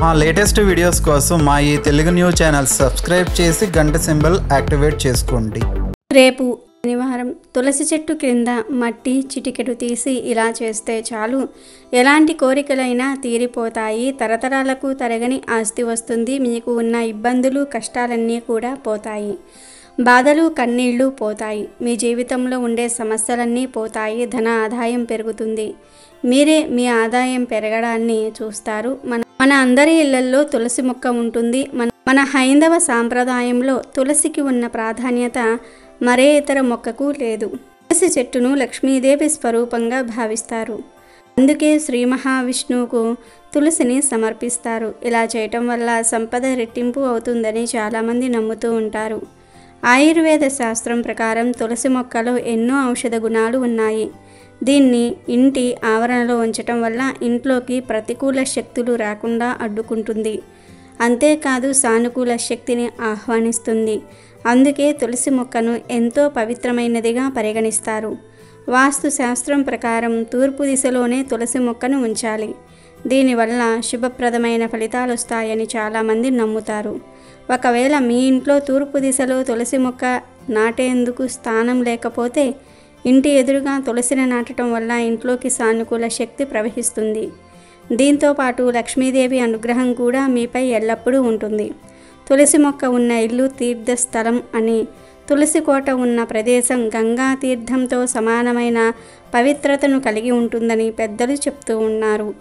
మా latest videos కోసం మా ఈ తెలుగు న్యూస్ ఛానల్ సబ్స్క్రైబ్ చేసి గంట సింబల్ యాక్టివేట్ చేసుకోండి. రేపు శనివారం తులసి చెట్టు క్రింద మట్టి చిటికెడు తీసి ఇలా చేస్తే చాలు. ఎలాంటి కోరికలైనా తీరిపోతాయి. తరతరాలకు తరగని ఆస్తి వస్తుంది. మీకు ఉన్న ఇబ్బందులు కష్టాలన్నీ కూడా పోతాయి. బాధలు కన్నీళ్ళు పోతాయి. మీ జీవితంలో ఉండే సమస్యలన్నీ పోతాయి. ధన ఆదాయం పెరుగుతుంది. మీరే మీ ఆదాయం పెరగడాన్ని చూస్తారు. మన మన అందరి ఇళ్ళల్లో తులసి మొక్క ఉంటుంది. మన మన హైందవ సాంప్రదాయంలో తులసికి ఉన్న ప్రాధాన్యత మరే ఇతర మొక్కకు లేదు. తులసి చెట్టును లక్ష్మీదేవి స్వరూపంగా భావిస్తారు. అందుకే శ్రీ మహావిష్ణువుకు తులసిని సమర్పిస్తారు. ఇలా చేయటం వల్ల సంపద రెట్టింపు అవుతుందని చాలామంది నమ్ముతూ ఉంటారు. ఆయుర్వేద శాస్త్రం ప్రకారం తులసి మొక్కలో ఎన్నో ఔషధ గుణాలు ఉన్నాయి. దీన్ని ఇంటి ఆవరణలో ఉంచటం వల్ల ఇంట్లోకి ప్రతికూల శక్తులు రాకుండా అడ్డుకుంటుంది. అంతేకాదు సానుకూల శక్తిని ఆహ్వానిస్తుంది. అందుకే తులసి మొక్కను ఎంతో పవిత్రమైనదిగా పరిగణిస్తారు. వాస్తు శాస్త్రం ప్రకారం తూర్పు దిశలోనే తులసి మొక్కను ఉంచాలి. దీనివల్ల శుభప్రదమైన ఫలితాలు వస్తాయని చాలామంది నమ్ముతారు. ఒకవేళ మీ ఇంట్లో తూర్పు దిశలో తులసి మొక్క నాటేందుకు స్థానం లేకపోతే ఇంటి ఎదురుగా తులసిని నాటడం వల్ల ఇంట్లోకి సానుకూల శక్తి ప్రవహిస్తుంది. దీంతో పాటు లక్ష్మీదేవి అనుగ్రహం కూడా మీపై ఎల్లప్పుడూ ఉంటుంది. తులసి మొక్క ఉన్న ఇల్లు తీర్థస్థలం అని తులసి కోట ఉన్న ప్రదేశం గంగా తీర్థంతో సమానమైన పవిత్రతను కలిగి ఉంటుందని పెద్దలు చెప్తూ ఉన్నారు.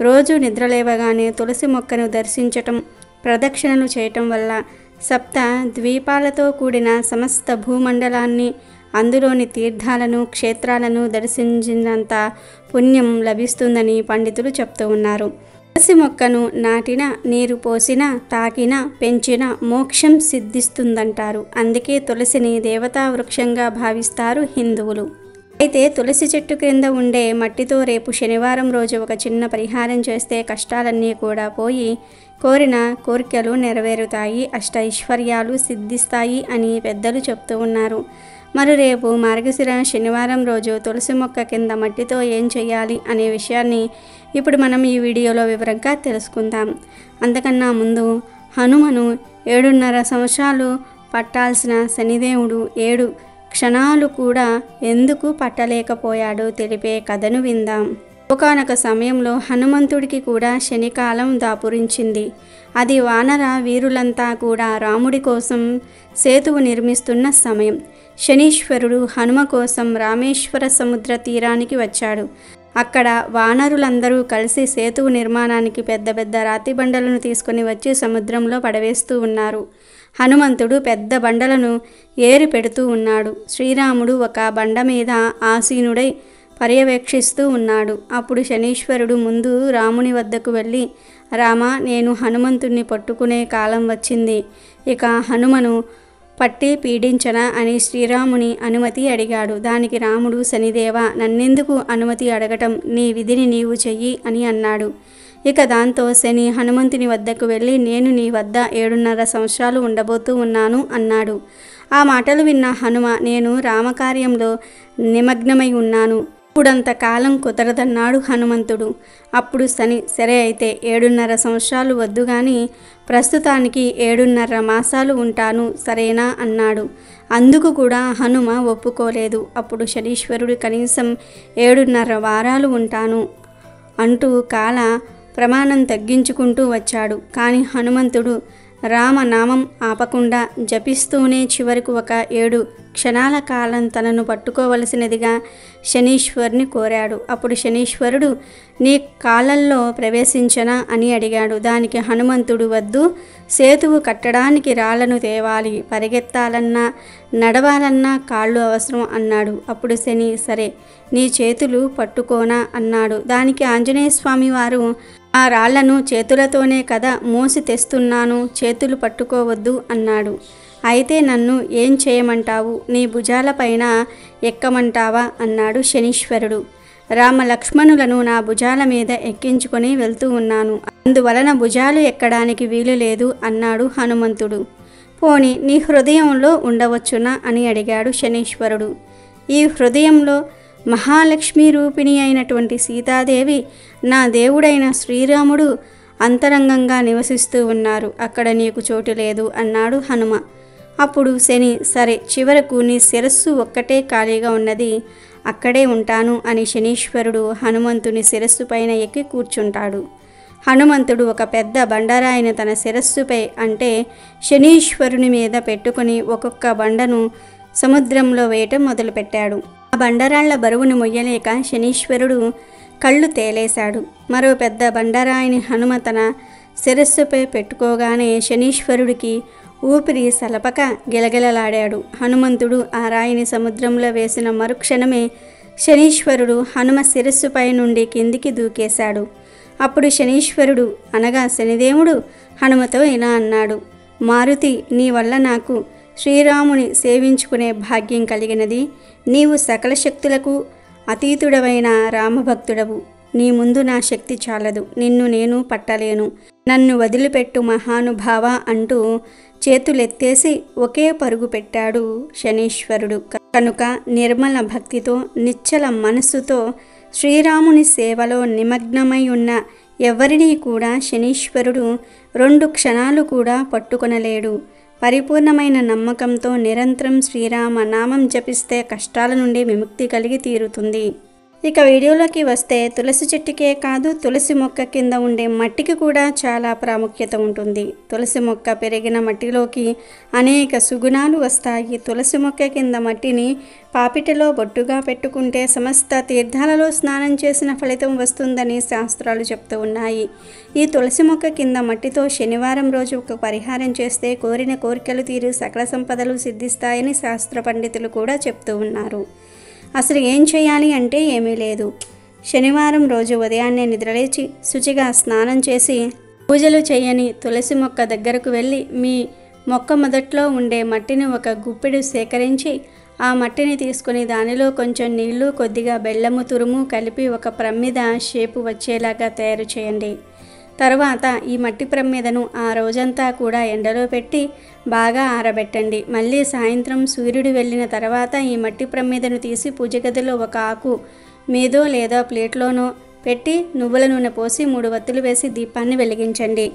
రోజు నిద్రలేవగానే తులసి మొక్కను దర్శించటం ప్రదక్షిణలు చేయటం వల్ల సప్త ద్వీపాలతో కూడిన సమస్త భూమండలాన్ని అందులోని తీర్థాలను క్షేత్రాలను దర్శించినంత పుణ్యం లభిస్తుందని పండితులు చెప్తూ ఉన్నారు. తులసి మొక్కను నాటిన నీరు పోసిన తాకిన పెంచిన మోక్షం సిద్ధిస్తుందంటారు. అందుకే తులసిని దేవతా వృక్షంగా భావిస్తారు హిందువులు. అయితే తులసి చెట్టు క్రింద ఉండే మట్టితో రేపు శనివారం రోజు ఒక చిన్న పరిహారం చేస్తే కష్టాలన్నీ కూడా పోయి కోరిన కోరికలు నెరవేరుతాయి అష్ట ఐశ్వర్యాలు సిద్ధిస్తాయి అని పెద్దలు చెప్తూ ఉన్నారు. మరి రేపు మార్గశిర శనివారం రోజు తులసి మొక్క కింద మట్టితో ఏం చేయాలి అనే విషయాన్ని ఇప్పుడు మనం ఈ వీడియోలో వివరంగా తెలుసుకుందాం. అంతకన్నా ముందు హనుమను ఏడున్నర సంవత్సరాలు పట్టాల్సిన శనిదేవుడు ఏడు క్షణాలు కూడా ఎందుకు పట్టలేకపోయాడో తెలిపే కథను విందాం. ఒకనొక సమయంలో హనుమంతుడికి కూడా శనికాలం దాపురించింది. అది వానర వీరులంతా కూడా రాముడి కోసం సేతువు నిర్మిస్తున్న సమయం. శనీశ్వరుడు హనుమ కోసం రామేశ్వర సముద్ర తీరానికి వచ్చాడు. అక్కడ వానరులందరూ కలిసి సేతువు నిర్మాణానికి పెద్ద పెద్ద రాతి బండలను తీసుకుని వచ్చి సముద్రంలో పడవేస్తూ ఉన్నారు. హనుమంతుడు పెద్ద బండలను ఏరి పెడుతూ ఉన్నాడు. శ్రీరాముడు ఒక బండ మీద ఆసీనుడై పర్యవేక్షిస్తూ ఉన్నాడు. అప్పుడు శనీశ్వరుడు ముందు రాముని వద్దకు వెళ్ళి రామ నేను హనుమంతుణ్ణి పట్టుకునే కాలం వచ్చింది. ఇక హనుమను పట్టి పీడించన? అని శ్రీరాముని అనుమతి అడిగాడు. దానికి రాముడు శనిదేవ నన్నెందుకు అనుమతి అడగటం? నీ విధిని నీవు చెయ్యి అని అన్నాడు. ఇక దాంతో శని హనుమంతుని వద్దకు వెళ్ళి నేను నీ వద్ద ఏడున్నర సంవత్సరాలు ఉండబోతూ ఉన్నాను అన్నాడు. ఆ మాటలు విన్న హనుమ నేను రామకార్యంలో నిమగ్నమై ఉన్నాను. ఇప్పుడంతకాలం కుదరదన్నాడు హనుమంతుడు. అప్పుడు శని సరే అయితే ఏడున్నర సంవత్సరాలు వద్దు గాని ప్రస్తుతానికి ఏడున్నర మాసాలు ఉంటాను సరేనా? అన్నాడు. అందుకు కూడా హనుమ ఒప్పుకోలేదు. అప్పుడు శనీశ్వరుడు కనీసం ఏడున్నర వారాలు ఉంటాను అంటూ కాల ప్రమాణం తగ్గించుకుంటూ వచ్చాడు. కానీ హనుమంతుడు రామనామం ఆపకుండా జపిస్తూనే చివరకు ఒక ఏడు క్షణాల కాలం తనను పట్టుకోవలసినదిగా శనీశ్వరుని కోరాడు. అప్పుడు శనీశ్వరుడు నీ కాళ్ళల్లో ప్రవేశించనా? అని అడిగాడు. దానికి హనుమంతుడు వద్దు సేతువు కట్టడానికి రాళ్ళను తేవాలి పరిగెత్తాలన్నా నడవాలన్నా కాళ్ళు అవసరం అన్నాడు. అప్పుడు శని సరే నీ చేతులు పట్టుకోనా? అన్నాడు. దానికి ఆంజనేయ స్వామి వారు ఆ రాళ్ళను చేతులతోనే కదా మోసి తెస్తున్నాను చేతులు పట్టుకోవద్దు అన్నాడు. అయితే నన్ను ఏం చేయమంటావు? నీ భుజాలపైన ఎక్కమంటావా? అన్నాడు శనీశ్వరుడు. రామ లక్ష్మణులను నా భుజాల మీద ఎక్కించుకొని వెళ్తూ ఉన్నాను. అందువలన భుజాలు ఎక్కడానికి వీలు లేదు అన్నాడు హనుమంతుడు. పోని నీ హృదయంలో ఉండవచ్చునా? అని అడిగాడు శనీశ్వరుడు. ఈ హృదయంలో మహాలక్ష్మి రూపిణి అయినటువంటి సీతాదేవి నా దేవుడైన శ్రీరాముడు అంతరంగంగా నివసిస్తూ ఉన్నారు. అక్కడ నీకు చోటు లేదు అన్నాడు హనుమ. అప్పుడు శని సరే చివరకు నీ శిరస్సు ఒక్కటే ఖాళీగా ఉన్నది అక్కడే ఉంటాను అని శనీశ్వరుడు హనుమంతుని శిరస్సు పైన ఎక్కి కూర్చుంటాడు. హనుమంతుడు ఒక పెద్ద బండరాయిని తన శిరస్సుపై అంటే శనీశ్వరుని మీద పెట్టుకుని ఒక్కొక్క బండను సముద్రంలో వేయటం మొదలుపెట్టాడు. ఆ బండరాళ్ళ బరువును మొయ్యలేక శనీశ్వరుడు కళ్ళు తేలేశాడు. మరో పెద్ద బండరాయిని హనుమ తన శిరస్సుపై పెట్టుకోగానే శనీశ్వరుడికి ఊపిరి సలపక గిలగిలలాడాడు. హనుమంతుడు ఆ రాయిని సముద్రంలో వేసిన మరుక్షణమే శనీశ్వరుడు హనుమ శిరస్సుపై నుండి కిందికి దూకేశాడు. అప్పుడు శనీశ్వరుడు అనగా శనిదేవుడు హనుమతో ఇలా అన్నాడు. మారుతి నీ వల్ల నాకు శ్రీరాముని సేవించుకునే భాగ్యం కలిగినది. నీవు సకల శక్తులకు అతీతుడవైన రామభక్తుడవు. నీ ముందు నా శక్తి చాలదు. నిన్ను నేను పట్టలేను. నన్ను వదిలిపెట్టు మహానుభావ అంటూ చేతులెత్తేసి ఒకే పరుగు పెట్టాడు శనీశ్వరుడు. కనుక నిర్మల భక్తితో నిశ్చల మనస్సుతో శ్రీరాముని సేవలో నిమగ్నమై ఉన్న ఎవరినీ కూడా శనీశ్వరుడు రెండు క్షణాలు కూడా పట్టుకొనలేడు. పరిపూర్ణమైన నమ్మకంతో నిరంతరం శ్రీరామ నామం జపిస్తే కష్టాల నుండి విముక్తి కలిగి తీరుతుంది. ఇక వీడియోలోకి వస్తే తులసి చెట్టుకే కాదు తులసి మొక్క కింద ఉండే మట్టికి కూడా చాలా ప్రాముఖ్యత ఉంటుంది. తులసి మొక్క పెరిగిన మట్టిలోకి అనేక సుగుణాలు వస్తాయి. తులసి మొక్క కింద మట్టిని పాపిటలో బొట్టుగా పెట్టుకుంటే సమస్త తీర్థాలలో స్నానం చేసిన ఫలితం వస్తుందని శాస్త్రాలు చెప్తూ ఉన్నాయి. ఈ తులసి మొక్క కింద మట్టితో శనివారం రోజు ఒక పరిహారం చేస్తే కోరిన కోరికలు తీరు సకల సంపదలు సిద్ధిస్తాయని శాస్త్ర పండితులు కూడా చెప్తూ ఉన్నారు. అసలు ఏం చేయాలి అంటే ఏమీ లేదు. శనివారం రోజు ఉదయాన్నే నిద్రలేచి శుచిగా స్నానం చేసి పూజలు చేయని తులసి మొక్క దగ్గరకు వెళ్ళి మీ మొక్క మొదట్లో ఉండే మట్టిని ఒక గుప్పెడు సేకరించి ఆ మట్టిని తీసుకుని దానిలో కొంచెం నీళ్ళు కొద్దిగా బెల్లము తురుము కలిపి ఒక ప్రమ్మిద షేపు వచ్చేలాగా తయారు చేయండి. తర్వాత ఈ మట్టి ప్రమ్మిదను ఆ రోజంతా కూడా ఎండలో పెట్టి బాగా ఆరబెట్టండి. మళ్ళీ సాయంత్రం సూర్యుడు వెళ్ళిన తర్వాత ఈ మట్టి ప్రమ్మిదను తీసి పూజ గదిలో ఒక ఆకు మీదో లేదా ప్లేట్లోనో పెట్టి నువ్వుల నూనె పోసి మూడు వత్తులు వేసి దీపాన్ని వెలిగించండి.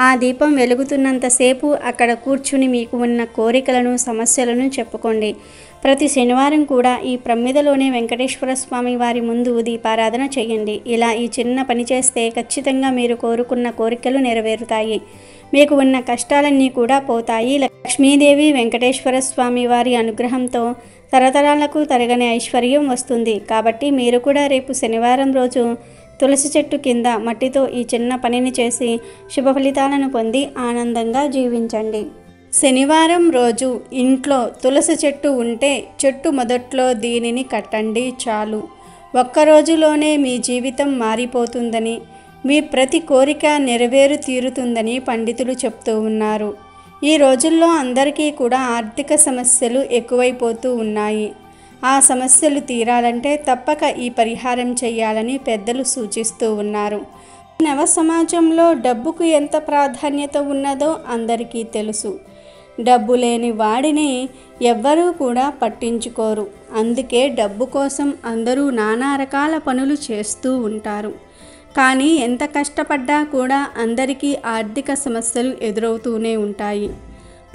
ఆ దీపం వెలుగుతున్నంతసేపు అక్కడ కూర్చుని మీకు ఉన్న కోరికలను సమస్యలను చెప్పుకోండి. ప్రతి శనివారం కూడా ఈ ప్రమ్మిదలోనే వెంకటేశ్వర స్వామి వారి ముందు దీపారాధన చేయండి. ఇలా ఈ చిన్న పని చేస్తే ఖచ్చితంగా మీరు కోరుకున్న కోరికలు నెరవేరుతాయి. మీకు ఉన్న కష్టాలన్నీ కూడా పోతాయి. లక్ష్మీదేవి వెంకటేశ్వర స్వామి వారి అనుగ్రహంతో తరతరాలకు తరగని ఐశ్వర్యం వస్తుంది. కాబట్టి మీరు కూడా రేపు శనివారం రోజు తులసి చెట్టు కింద మట్టితో ఈ చిన్న పనిని చేసి శుభ ఫలితాలను పొంది ఆనందంగా జీవించండి. శనివారం రోజు ఇంట్లో తులసి చెట్టు ఉంటే చెట్టు మొదట్లో దీనిని కట్టండి చాలు. ఒక్క రోజులోనే మీ జీవితం మారిపోతుందని మీ ప్రతి కోరిక నెరవేరు తీరుతుందని పండితులు చెప్తూ ఉన్నారు. ఈ రోజుల్లో అందరికీ కూడా ఆర్థిక సమస్యలు ఎక్కువైపోతూ ఉన్నాయి. ఆ సమస్యలు తీరాలంటే తప్పక ఈ పరిహారం చేయాలని పెద్దలు సూచిస్తూ ఉన్నారు. నవ సమాజంలో డబ్బుకు ఎంత ప్రాధాన్యత ఉన్నదో అందరికీ తెలుసు. డబ్బు లేని వాడిని ఎవ్వరూ కూడా పట్టించుకోరు. అందుకే డబ్బు కోసం అందరూ నానా రకాల పనులు చేస్తూ ఉంటారు. కానీ ఎంత కష్టపడ్డా కూడా అందరికీ ఆర్థిక సమస్యలు ఎదురవుతూనే ఉంటాయి.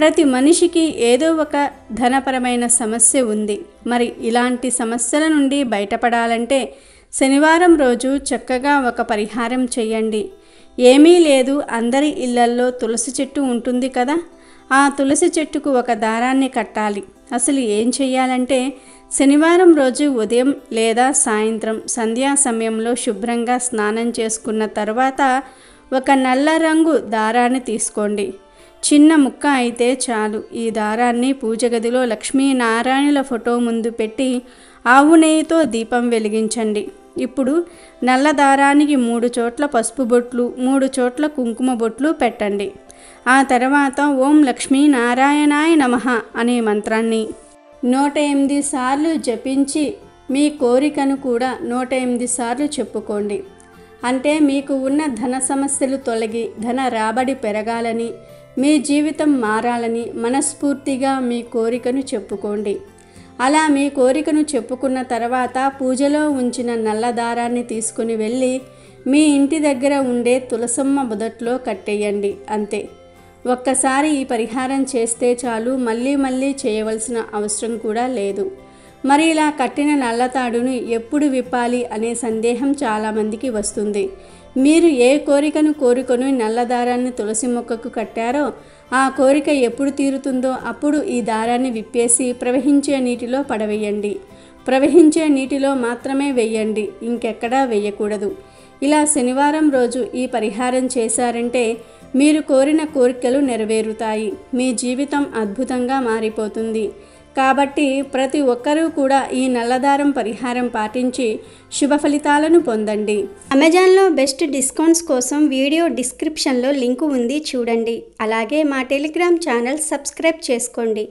ప్రతి మనిషికి ఏదో ఒక ధనపరమైన సమస్య ఉంది. మరి ఇలాంటి సమస్యల నుండి బయటపడాలంటే శనివారం రోజు చక్కగా ఒక పరిహారం చేయండి. ఏమీ లేదు అందరి ఇళ్ళల్లో తులసి చెట్టు ఉంటుంది కదా? ఆ తులసి చెట్టుకు ఒక దారాన్ని కట్టాలి. అసలు ఏం చెయ్యాలంటే శనివారం రోజు ఉదయం లేదా సాయంత్రం సంధ్యా సమయంలో శుభ్రంగా స్నానం చేసుకున్న తర్వాత ఒక నల్ల రంగు దారాన్ని తీసుకోండి. చిన్న ముక్క అయితే చాలు. ఈ దారాన్ని పూజ గదిలో లక్ష్మీనారాయణుల ఫోటో ముందు పెట్టి ఆవు నెయ్యితో దీపం వెలిగించండి. ఇప్పుడు నల్ల దారానికి మూడు చోట్ల పసుపు బొట్లు మూడు చోట్ల కుంకుమ బొట్లు పెట్టండి. ఆ తర్వాత ఓం లక్ష్మీ నారాయణాయ నమః అనే మంత్రాన్ని. నూట ఎనిమిది సార్లు జపించి మీ కోరికను కూడా నూట ఎనిమిది సార్లు చెప్పుకోండి. అంటే మీకు ఉన్న ధన సమస్యలు తొలగి ధన రాబడి పెరగాలని మీ జీవితం మారాలని మనస్ఫూర్తిగా మీ కోరికను చెప్పుకోండి. అలా మీ కోరికను చెప్పుకున్న తర్వాత పూజలో ఉంచిన నల్ల దారాన్ని తీసుకుని వెళ్ళి మీ ఇంటి దగ్గర ఉండే తులసమ్మ మొదట్లో కట్టేయండి అంతే. ఒక్కసారి ఈ పరిహారం చేస్తే చాలు మళ్ళీ మళ్ళీ చేయవలసిన అవసరం కూడా లేదు. మరి ఇలా కట్టిన నల్లతాడును ఎప్పుడు విప్పాలి అనే సందేహం చాలామందికి వస్తుంది. మీరు ఏ కోరికను కోరుకొని నల్లదారాన్ని తులసి మొక్కకు కట్టారో ఆ కోరిక ఎప్పుడు తీరుతుందో అప్పుడు ఈ దారాన్ని విప్పేసి ప్రవహించే నీటిలో పడవేయండి. ప్రవహించే నీటిలో మాత్రమే వేయండి ఇంకెక్కడా వేయకూడదు. ఇలా శనివారం రోజు ఈ పరిహారం చేశారంటే మీరు కోరిన కోరికలు నెరవేరుతాయి. మీ జీవితం అద్భుతంగా మారిపోతుంది. కాబట్టి ప్రతి ఒక్కరూ కూడా ఈ నల్లదారం పరిహారం పాటించి శుభ ఫలితాలను పొందండి. అమెజాన్లో బెస్ట్ డిస్కౌంట్స్ కోసం వీడియో డిస్క్రిప్షన్లో లింకు ఉంది చూడండి. అలాగే మా టెలిగ్రామ్ ఛానల్ సబ్స్క్రైబ్ చేసుకోండి.